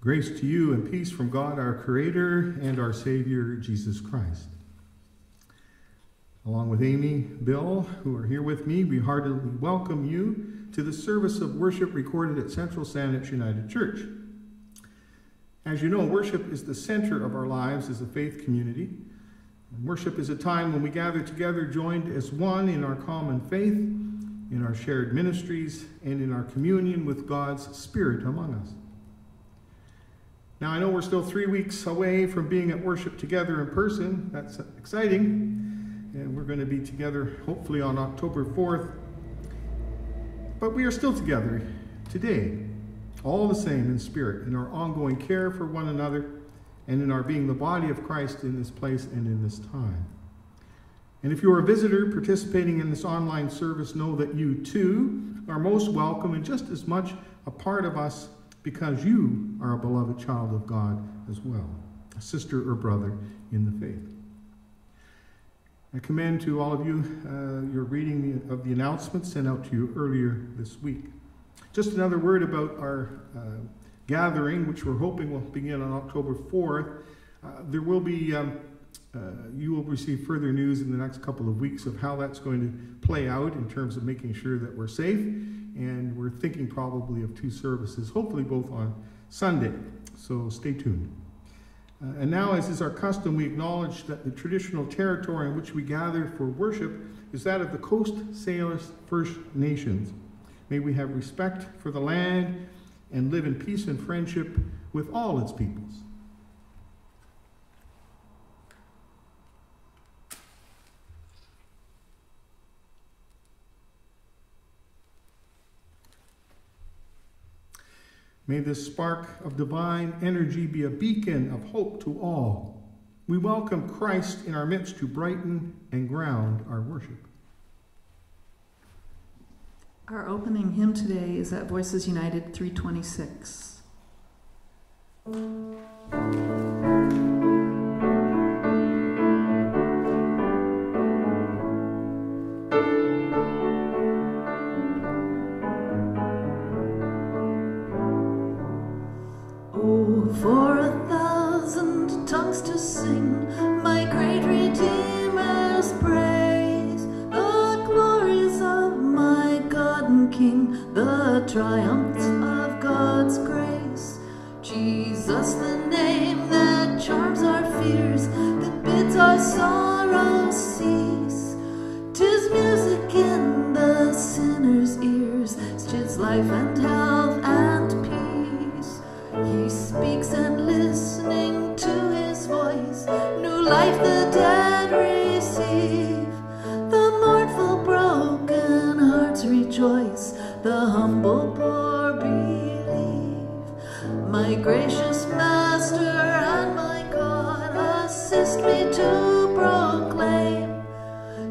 Grace to you and peace from God, our Creator, and our Savior, Jesus Christ. Along with Amy, Bill, who are here with me, we heartily welcome you to the service of worship recorded at Central Saanich United Church. As you know, worship is the center of our lives as a faith community. Worship is a time when we gather together, joined as one in our common faith, in our shared ministries, and in our communion with God's Spirit among us. Now, I know we're still three weeks away from being at worship together in person. That's exciting. And we're going to be together hopefully on October 4th. But we are still together today, all the same in spirit, in our ongoing care for one another, and in our being the body of Christ in this place and in this time. And if you are a visitor participating in this online service, know that you too are most welcome and just as much a part of us because you are a beloved child of God as well, a sister or brother in the faith. I commend to all of you uh, your reading of the announcements sent out to you earlier this week. Just another word about our uh, gathering, which we're hoping will begin on October 4th. Uh, there will be, um, uh, you will receive further news in the next couple of weeks of how that's going to play out in terms of making sure that we're safe and we're thinking probably of two services, hopefully both on Sunday. So stay tuned. Uh, and now, as is our custom, we acknowledge that the traditional territory in which we gather for worship is that of the Coast Salish First Nations. May we have respect for the land and live in peace and friendship with all its peoples. May this spark of divine energy be a beacon of hope to all. We welcome Christ in our midst to brighten and ground our worship. Our opening hymn today is at Voices United 326. Triumphs of God's grace. Jesus, the name that charms our fears, that bids our sorrows cease. Tis music in the sinner's ears, tis life and health gracious Master and my God, assist me to proclaim,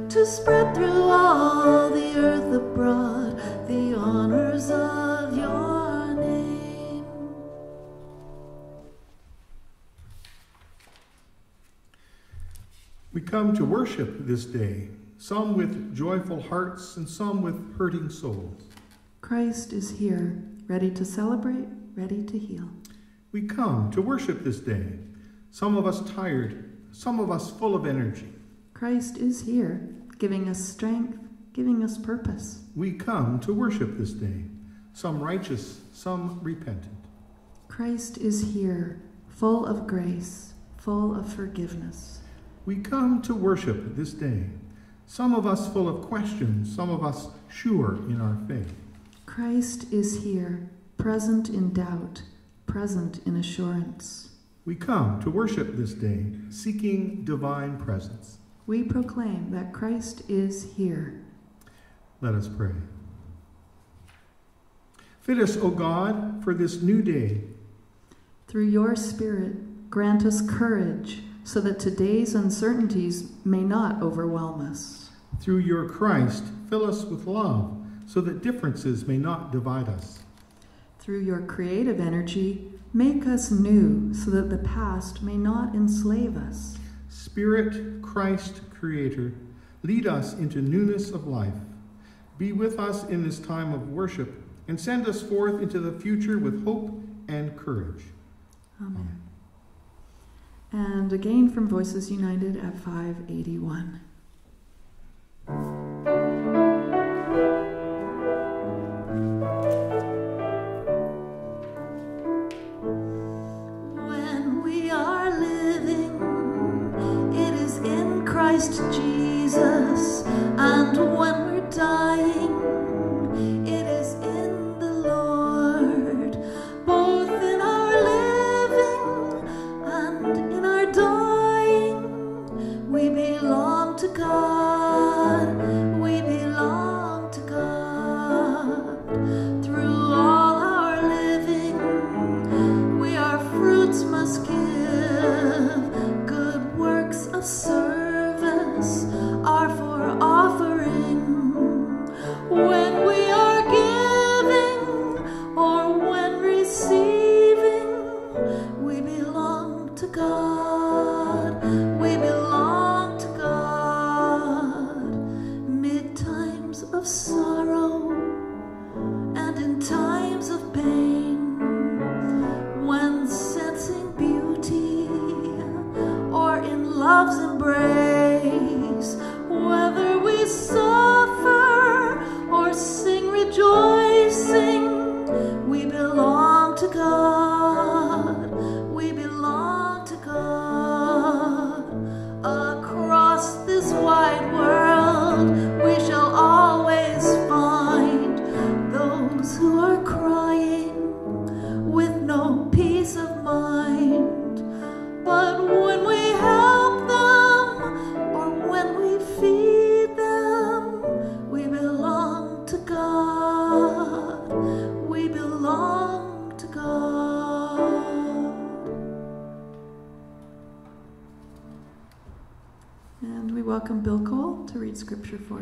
to spread through all the earth abroad the honors of your name. We come to worship this day, some with joyful hearts and some with hurting souls. Christ is here, ready to celebrate, ready to heal. We come to worship this day, some of us tired, some of us full of energy. Christ is here, giving us strength, giving us purpose. We come to worship this day, some righteous, some repentant. Christ is here, full of grace, full of forgiveness. We come to worship this day, some of us full of questions, some of us sure in our faith. Christ is here, present in doubt, present in assurance. We come to worship this day, seeking divine presence. We proclaim that Christ is here. Let us pray. Fit us, O God, for this new day. Through your Spirit, grant us courage so that today's uncertainties may not overwhelm us. Through your Christ, fill us with love so that differences may not divide us. Through your creative energy, make us new so that the past may not enslave us. Spirit, Christ, Creator, lead us into newness of life. Be with us in this time of worship and send us forth into the future with hope and courage. Amen. And again from Voices United at 581.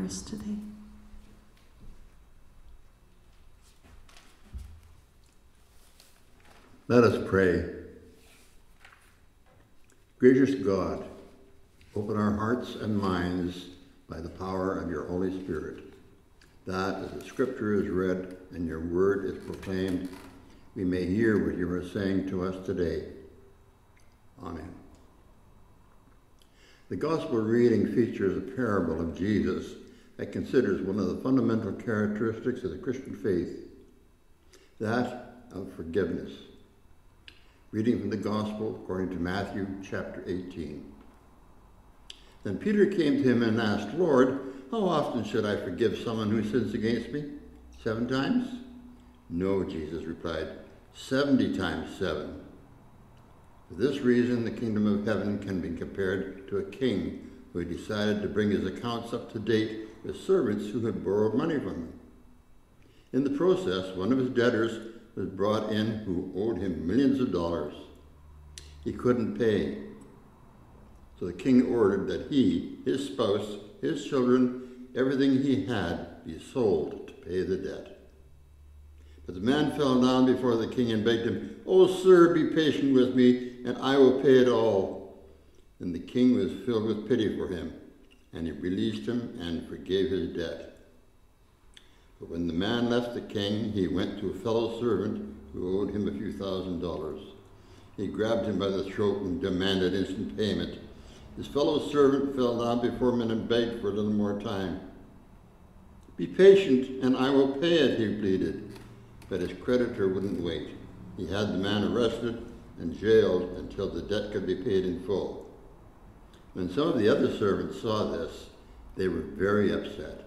Today. Let us pray. Gracious God, open our hearts and minds by the power of your Holy Spirit, that as the scripture is read and your word is proclaimed, we may hear what you are saying to us today. Amen. The gospel reading features a parable of Jesus that considers one of the fundamental characteristics of the Christian faith, that of forgiveness. Reading from the Gospel according to Matthew chapter 18. Then Peter came to him and asked, Lord, how often should I forgive someone who sins against me? Seven times? No, Jesus replied, seventy times seven. For this reason, the kingdom of heaven can be compared to a king who decided to bring his accounts up to date with servants who had borrowed money from him. In the process, one of his debtors was brought in who owed him millions of dollars. He couldn't pay. So the king ordered that he, his spouse, his children, everything he had be sold to pay the debt. But the man fell down before the king and begged him, Oh, sir, be patient with me, and I will pay it all. And the king was filled with pity for him, and he released him and forgave his debt. But when the man left the king, he went to a fellow servant who owed him a few thousand dollars. He grabbed him by the throat and demanded instant payment. His fellow servant fell down before him and begged for a little more time. Be patient, and I will pay it, he pleaded. But his creditor wouldn't wait. He had the man arrested and jailed until the debt could be paid in full. When some of the other servants saw this, they were very upset.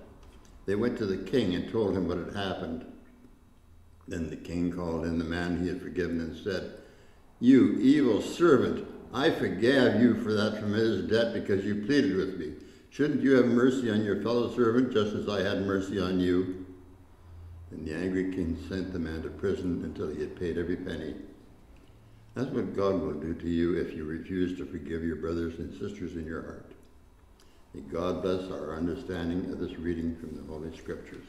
They went to the king and told him what had happened. Then the king called in the man he had forgiven and said, You evil servant, I forgave you for that tremendous debt because you pleaded with me. Shouldn't you have mercy on your fellow servant just as I had mercy on you? And the angry king sent the man to prison until he had paid every penny. That's what God will do to you if you refuse to forgive your brothers and sisters in your heart. May God bless our understanding of this reading from the Holy Scriptures.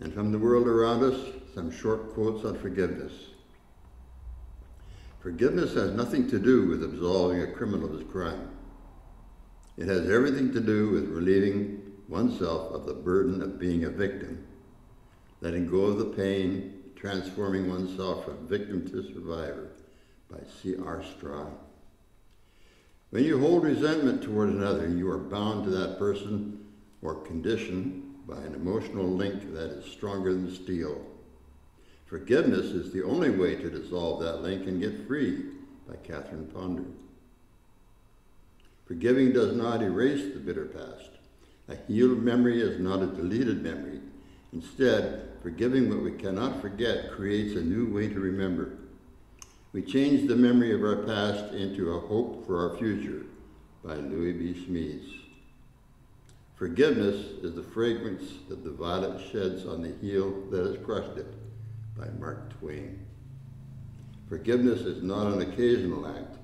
And from the world around us, some short quotes on forgiveness. Forgiveness has nothing to do with absolving a criminal of his crime. It has everything to do with relieving oneself of the burden of being a victim, letting go of the pain, Transforming Oneself from Victim to Survivor by C.R. Strong. When you hold resentment toward another, you are bound to that person or condition by an emotional link that is stronger than steel. Forgiveness is the only way to dissolve that link and get free, by Catherine Ponder. Forgiving does not erase the bitter past. A healed memory is not a deleted memory. Instead, forgiving what we cannot forget creates a new way to remember. We change the memory of our past into a hope for our future by Lewis B. Smedes. Forgiveness is the fragrance that the violet sheds on the heel that has crushed it by Mark Twain. Forgiveness is not an occasional act,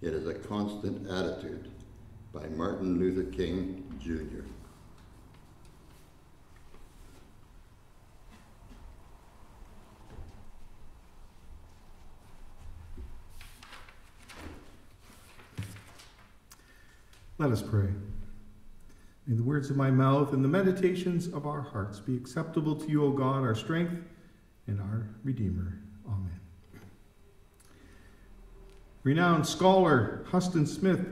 it is a constant attitude by Martin Luther King, Jr. Let us pray. May the words of my mouth and the meditations of our hearts be acceptable to you, O God, our strength and our Redeemer. Amen. Renowned scholar Huston Smith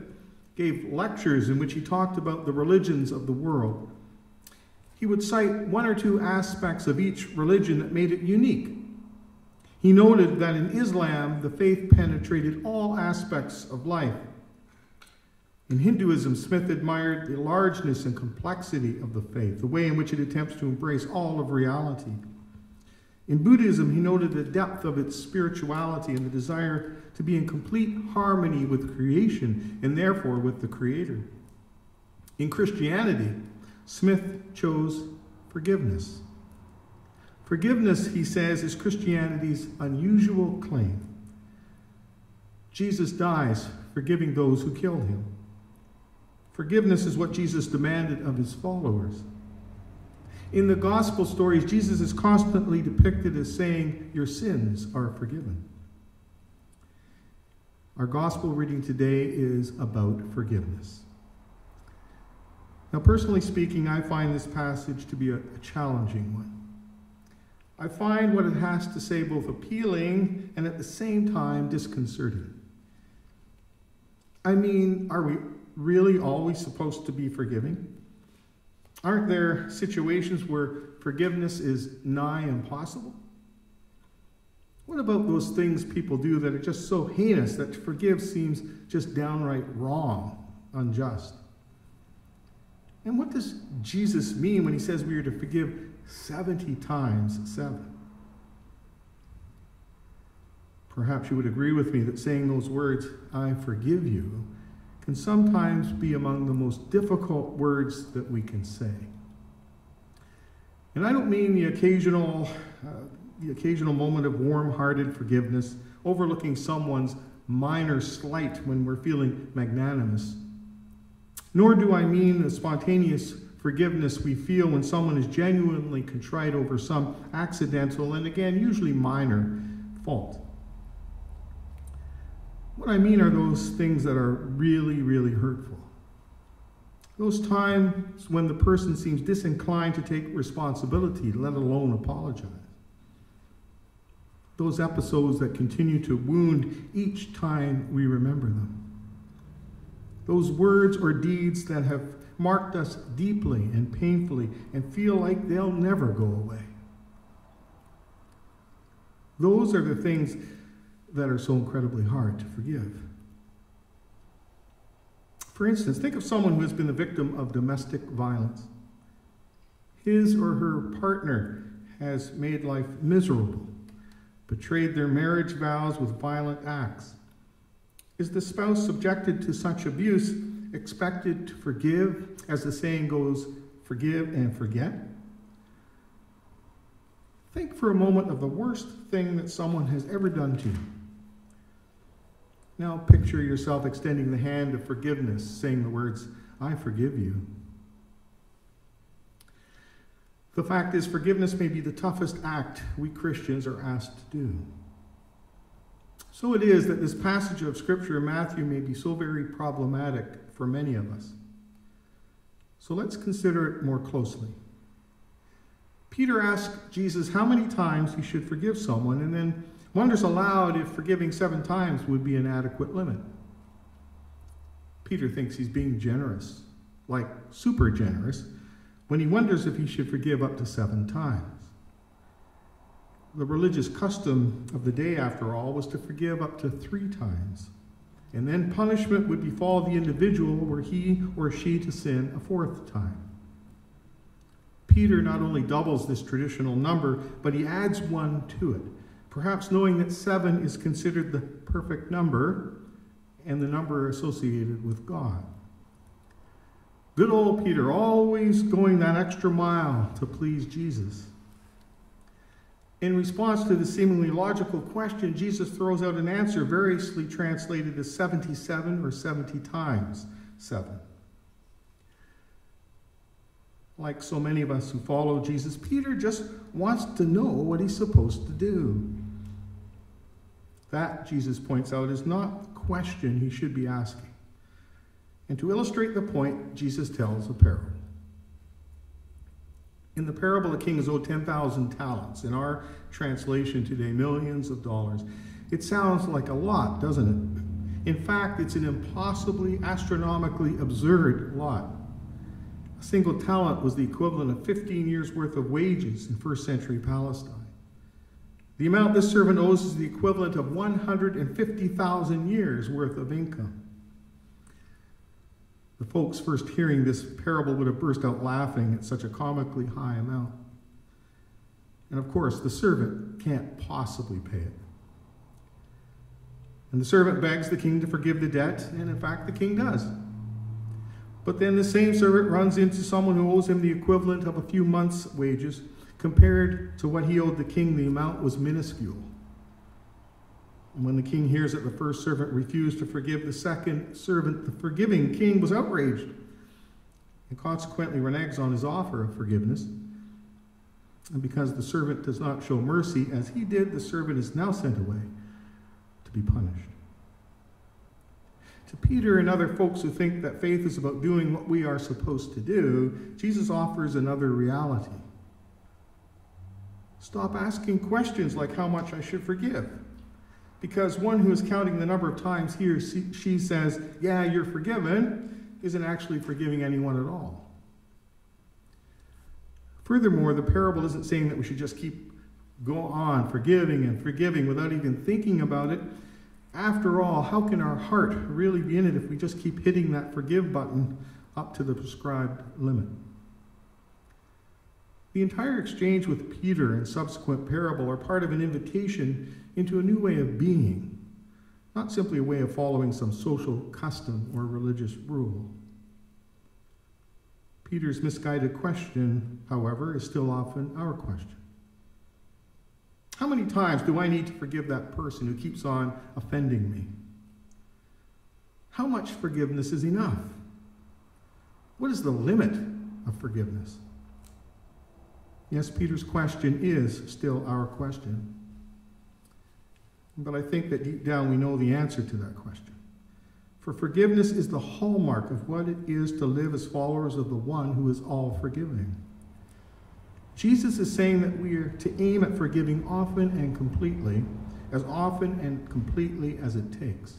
gave lectures in which he talked about the religions of the world. He would cite one or two aspects of each religion that made it unique. He noted that in Islam, the faith penetrated all aspects of life. In Hinduism, Smith admired the largeness and complexity of the faith, the way in which it attempts to embrace all of reality. In Buddhism, he noted the depth of its spirituality and the desire to be in complete harmony with creation and therefore with the Creator. In Christianity, Smith chose forgiveness. Forgiveness, he says, is Christianity's unusual claim. Jesus dies forgiving those who killed him. Forgiveness is what Jesus demanded of his followers. In the gospel stories, Jesus is constantly depicted as saying, Your sins are forgiven. Our gospel reading today is about forgiveness. Now, personally speaking, I find this passage to be a, a challenging one. I find what it has to say both appealing and at the same time disconcerting. I mean, are we really always supposed to be forgiving? Aren't there situations where forgiveness is nigh impossible? What about those things people do that are just so heinous that to forgive seems just downright wrong, unjust? And what does Jesus mean when he says we are to forgive 70 times 7? Perhaps you would agree with me that saying those words, I forgive you, can sometimes be among the most difficult words that we can say. And I don't mean the occasional, uh, the occasional moment of warm-hearted forgiveness, overlooking someone's minor slight when we're feeling magnanimous. Nor do I mean the spontaneous forgiveness we feel when someone is genuinely contrite over some accidental and again usually minor fault. What I mean are those things that are really, really hurtful. Those times when the person seems disinclined to take responsibility, let alone apologize. Those episodes that continue to wound each time we remember them. Those words or deeds that have marked us deeply and painfully and feel like they'll never go away. Those are the things that are so incredibly hard to forgive. For instance, think of someone who has been the victim of domestic violence. His or her partner has made life miserable, betrayed their marriage vows with violent acts. Is the spouse subjected to such abuse expected to forgive, as the saying goes, forgive and forget? Think for a moment of the worst thing that someone has ever done to you. Now picture yourself extending the hand of forgiveness, saying the words, I forgive you. The fact is, forgiveness may be the toughest act we Christians are asked to do. So it is that this passage of Scripture in Matthew may be so very problematic for many of us. So let's consider it more closely. Peter asked Jesus how many times he should forgive someone and then wonders aloud if forgiving seven times would be an adequate limit. Peter thinks he's being generous, like super generous, when he wonders if he should forgive up to seven times. The religious custom of the day, after all, was to forgive up to three times. And then punishment would befall the individual were he or she to sin a fourth time. Peter not only doubles this traditional number, but he adds one to it, perhaps knowing that seven is considered the perfect number and the number associated with God. Good old Peter, always going that extra mile to please Jesus. In response to the seemingly logical question, Jesus throws out an answer variously translated as 77 or 70 times 7. Like so many of us who follow Jesus, Peter just wants to know what he's supposed to do. That, Jesus points out, is not the question he should be asking. And to illustrate the point, Jesus tells a parable. In the parable, the king is owed 10,000 talents. In our translation today, millions of dollars. It sounds like a lot, doesn't it? In fact, it's an impossibly, astronomically absurd lot. A single talent was the equivalent of 15 years' worth of wages in first century Palestine. The amount this servant owes is the equivalent of 150,000 years' worth of income. The folks first hearing this parable would have burst out laughing at such a comically high amount. And of course, the servant can't possibly pay it. And the servant begs the king to forgive the debt, and in fact, the king does. But then the same servant runs into someone who owes him the equivalent of a few months' wages. Compared to what he owed the king, the amount was minuscule. And when the king hears that the first servant refused to forgive the second servant, the forgiving king was outraged and consequently reneges on his offer of forgiveness. And because the servant does not show mercy as he did, the servant is now sent away to be punished. To Peter and other folks who think that faith is about doing what we are supposed to do, Jesus offers another reality. Stop asking questions like how much I should forgive. Because one who is counting the number of times he or she says, Yeah, you're forgiven, isn't actually forgiving anyone at all. Furthermore, the parable isn't saying that we should just keep go on forgiving and forgiving without even thinking about it. After all, how can our heart really be in it if we just keep hitting that forgive button up to the prescribed limit? The entire exchange with Peter and subsequent parable are part of an invitation into a new way of being, not simply a way of following some social custom or religious rule. Peter's misguided question, however, is still often our question. How many times do I need to forgive that person who keeps on offending me? How much forgiveness is enough? What is the limit of forgiveness? Yes, Peter's question is still our question. But I think that deep down we know the answer to that question. For forgiveness is the hallmark of what it is to live as followers of the one who is all forgiving. Jesus is saying that we are to aim at forgiving often and completely, as often and completely as it takes.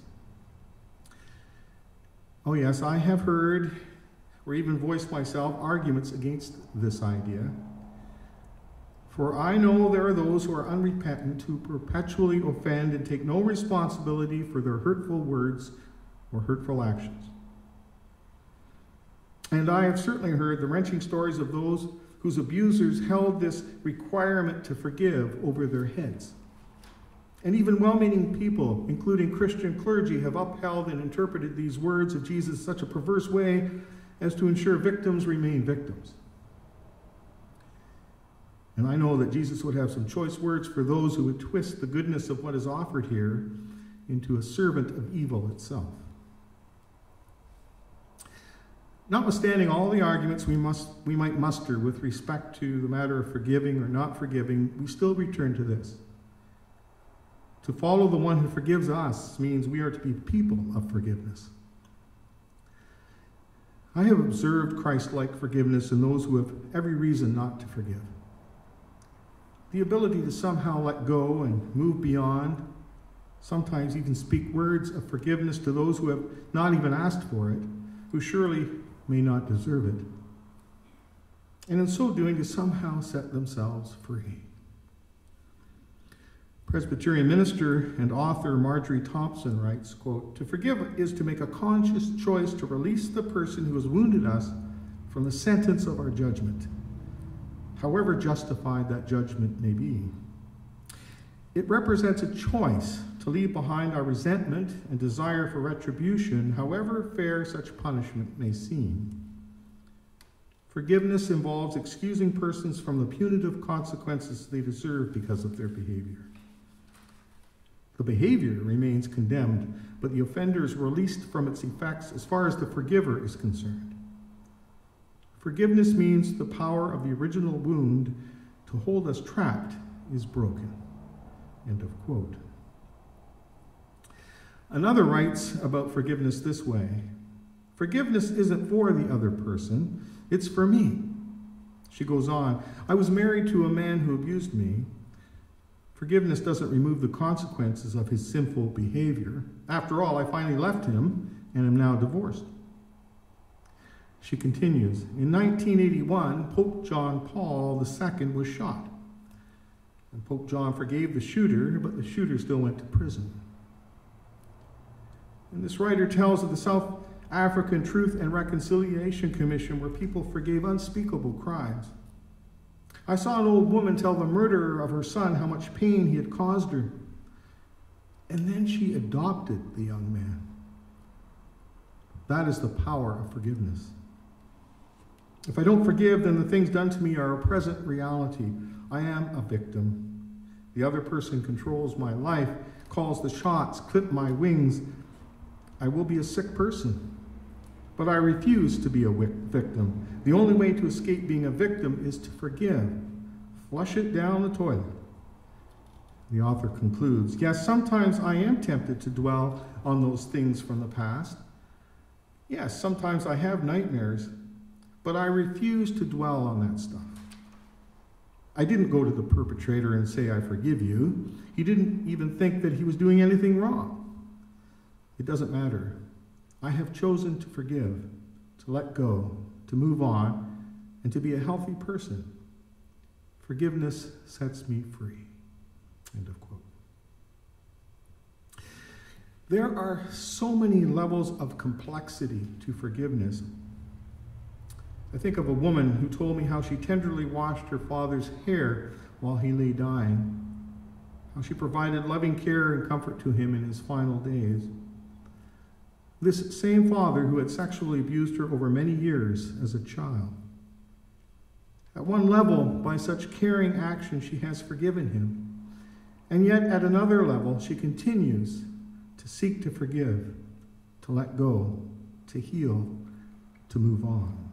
Oh, yes, I have heard or even voiced myself arguments against this idea. For I know there are those who are unrepentant, who perpetually offend and take no responsibility for their hurtful words or hurtful actions. And I have certainly heard the wrenching stories of those whose abusers held this requirement to forgive over their heads. And even well meaning people, including Christian clergy, have upheld and interpreted these words of Jesus in such a perverse way as to ensure victims remain victims. And I know that Jesus would have some choice words for those who would twist the goodness of what is offered here into a servant of evil itself. Notwithstanding all the arguments we, must, we might muster with respect to the matter of forgiving or not forgiving, we still return to this. To follow the one who forgives us means we are to be people of forgiveness. I have observed Christ like forgiveness in those who have every reason not to forgive. The ability to somehow let go and move beyond, sometimes even speak words of forgiveness to those who have not even asked for it, who surely may not deserve it, and in so doing to somehow set themselves free. Presbyterian minister and author Marjorie Thompson writes, quote, To forgive is to make a conscious choice to release the person who has wounded us from the sentence of our judgment however justified that judgment may be. It represents a choice to leave behind our resentment and desire for retribution, however fair such punishment may seem. Forgiveness involves excusing persons from the punitive consequences they deserve because of their behavior. The behavior remains condemned, but the offender is released from its effects as far as the forgiver is concerned. Forgiveness means the power of the original wound to hold us trapped is broken. End of quote. Another writes about forgiveness this way Forgiveness isn't for the other person, it's for me. She goes on I was married to a man who abused me. Forgiveness doesn't remove the consequences of his sinful behavior. After all, I finally left him and am now divorced. She continues In 1981, Pope John Paul II was shot. And Pope John forgave the shooter, but the shooter still went to prison. And this writer tells of the South African Truth and Reconciliation Commission where people forgave unspeakable crimes. I saw an old woman tell the murderer of her son how much pain he had caused her. And then she adopted the young man. That is the power of forgiveness. If I don't forgive, then the things done to me are a present reality. I am a victim. The other person controls my life, calls the shots, clip my wings. I will be a sick person. But I refuse to be a victim. The only way to escape being a victim is to forgive. Flush it down the toilet. The author concludes Yes, sometimes I am tempted to dwell on those things from the past. Yes, sometimes I have nightmares but I refuse to dwell on that stuff. I didn't go to the perpetrator and say, I forgive you. He didn't even think that he was doing anything wrong. It doesn't matter. I have chosen to forgive, to let go, to move on, and to be a healthy person. Forgiveness sets me free. End of quote. There are so many levels of complexity to forgiveness I think of a woman who told me how she tenderly washed her father's hair while he lay dying, how she provided loving care and comfort to him in his final days. This same father who had sexually abused her over many years as a child. At one level, by such caring action, she has forgiven him. And yet, at another level, she continues to seek to forgive, to let go, to heal, to move on.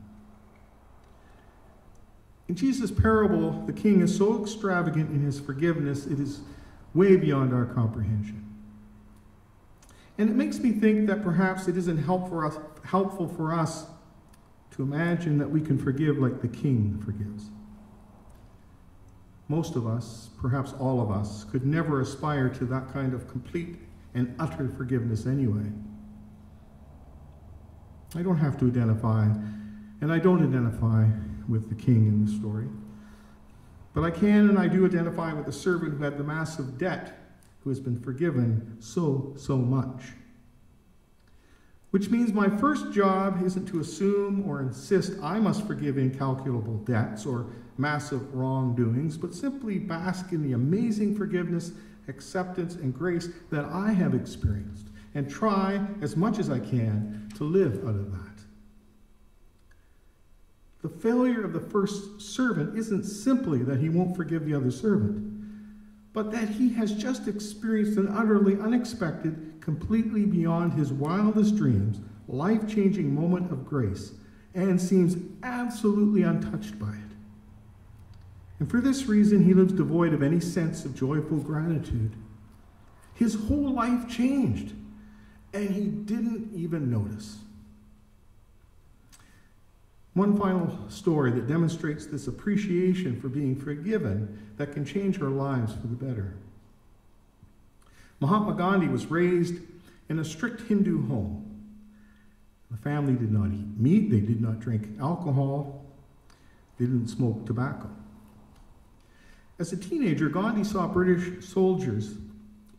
In Jesus' parable, the king is so extravagant in his forgiveness, it is way beyond our comprehension. And it makes me think that perhaps it isn't help for us, helpful for us to imagine that we can forgive like the king forgives. Most of us, perhaps all of us, could never aspire to that kind of complete and utter forgiveness anyway. I don't have to identify, and I don't identify with the king in the story. But I can and I do identify with the servant who had the massive debt, who has been forgiven so, so much. Which means my first job isn't to assume or insist I must forgive incalculable debts or massive wrongdoings, but simply bask in the amazing forgiveness, acceptance, and grace that I have experienced and try as much as I can to live out of that. The failure of the first servant isn't simply that he won't forgive the other servant, but that he has just experienced an utterly unexpected, completely beyond his wildest dreams, life changing moment of grace and seems absolutely untouched by it. And for this reason, he lives devoid of any sense of joyful gratitude. His whole life changed, and he didn't even notice. One final story that demonstrates this appreciation for being forgiven that can change our lives for the better. Mahatma Gandhi was raised in a strict Hindu home. The family did not eat meat, they did not drink alcohol, they didn't smoke tobacco. As a teenager, Gandhi saw British soldiers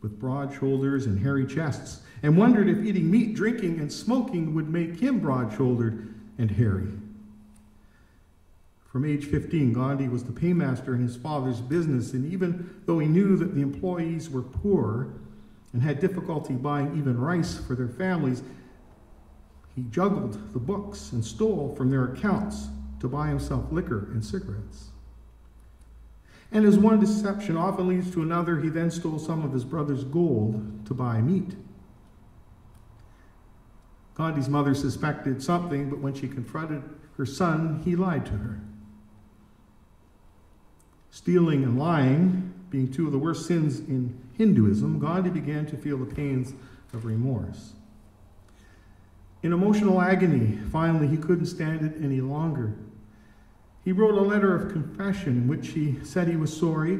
with broad shoulders and hairy chests and wondered if eating meat, drinking, and smoking would make him broad shouldered and hairy. From age 15, Gandhi was the paymaster in his father's business, and even though he knew that the employees were poor and had difficulty buying even rice for their families, he juggled the books and stole from their accounts to buy himself liquor and cigarettes. And as one deception often leads to another, he then stole some of his brother's gold to buy meat. Gandhi's mother suspected something, but when she confronted her son, he lied to her. Stealing and lying being two of the worst sins in Hinduism, Gandhi began to feel the pains of remorse. In emotional agony, finally, he couldn't stand it any longer. He wrote a letter of confession in which he said he was sorry,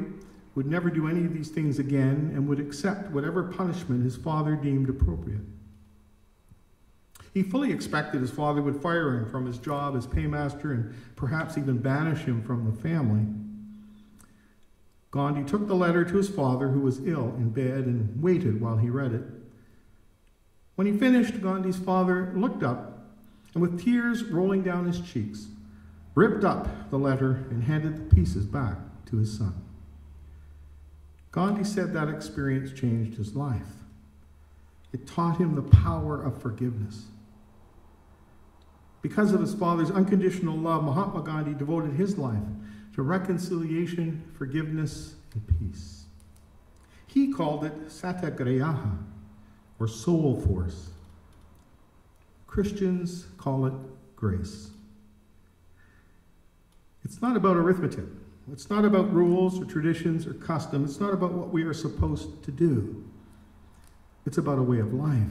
would never do any of these things again, and would accept whatever punishment his father deemed appropriate. He fully expected his father would fire him from his job as paymaster and perhaps even banish him from the family. Gandhi took the letter to his father, who was ill in bed, and waited while he read it. When he finished, Gandhi's father looked up and, with tears rolling down his cheeks, ripped up the letter and handed the pieces back to his son. Gandhi said that experience changed his life. It taught him the power of forgiveness. Because of his father's unconditional love, Mahatma Gandhi devoted his life to reconciliation, forgiveness, and peace. He called it satyagraha, or soul force. Christians call it grace. It's not about arithmetic. It's not about rules or traditions or custom. It's not about what we are supposed to do. It's about a way of life.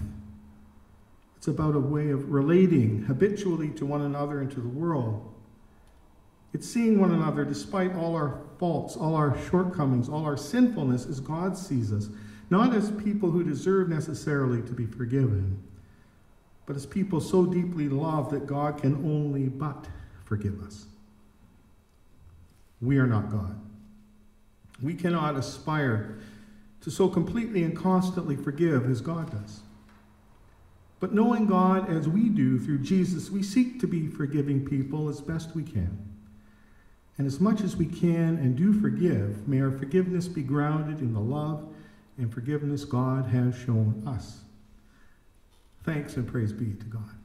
It's about a way of relating habitually to one another and to the world. It's seeing one another despite all our faults, all our shortcomings, all our sinfulness as God sees us, not as people who deserve necessarily to be forgiven, but as people so deeply loved that God can only but forgive us. We are not God. We cannot aspire to so completely and constantly forgive as God does. But knowing God as we do through Jesus, we seek to be forgiving people as best we can. And as much as we can and do forgive, may our forgiveness be grounded in the love and forgiveness God has shown us. Thanks and praise be to God.